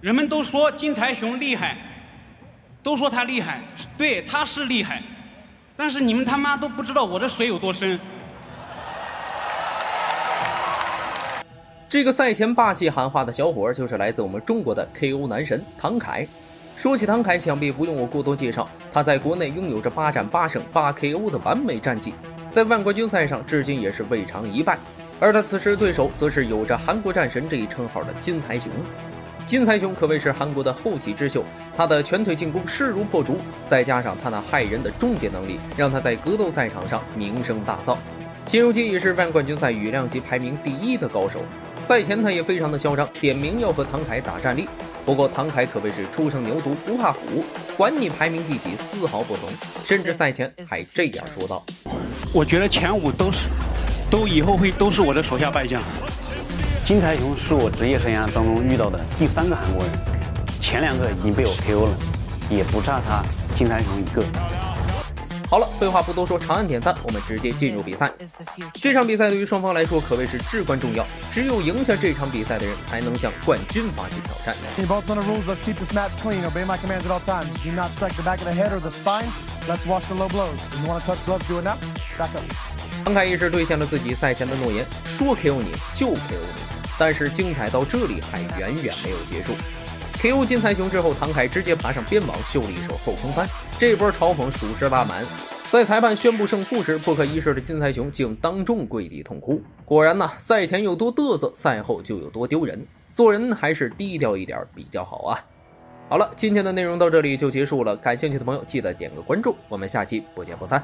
人们都说金财雄厉害，都说他厉害，对，他是厉害，但是你们他妈都不知道我的水有多深。这个赛前霸气喊话的小伙，就是来自我们中国的 KO 男神唐凯。说起唐凯，想必不用我过多介绍，他在国内拥有着八战八胜八 KO 的完美战绩，在万冠军赛上至今也是未尝一败。而他此时对手则是有着韩国战神这一称号的金财雄。金财雄可谓是韩国的后起之秀，他的拳腿进攻势如破竹，再加上他那骇人的终结能力，让他在格斗赛场上名声大噪。现如今也是万冠军赛羽量级排名第一的高手。赛前他也非常的嚣张，点名要和唐凯打战力。不过唐凯可谓是初生牛犊不怕虎，管你排名第几，丝毫不怂。甚至赛前还这样说道：“我觉得前五都是，都以后会都是我的手下败将。金财雄是我职业生涯当中遇到的第三个韩国人，前两个已经被我 KO 了，也不差他金财雄一个。”好了，废话不多说，长按点赞，我们直接进入比赛。这场比赛对于双方来说可谓是至关重要，只有赢下这场比赛的人才能向冠军发起挑战。唐凯一时兑现了自己赛前的诺言，说 KO 你就 KO 你，但是精彩到这里还远远没有结束。KO 金财雄之后，唐凯直接爬上边网，秀了一手后空翻。这波嘲讽属实拉满。在裁判宣布胜负时，不可一世的金财雄竟当众跪地痛哭。果然呐，赛前有多嘚瑟，赛后就有多丢人。做人还是低调一点比较好啊。好了，今天的内容到这里就结束了。感兴趣的朋友记得点个关注，我们下期不见不散。